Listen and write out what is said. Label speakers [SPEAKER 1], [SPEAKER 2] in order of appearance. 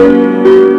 [SPEAKER 1] Música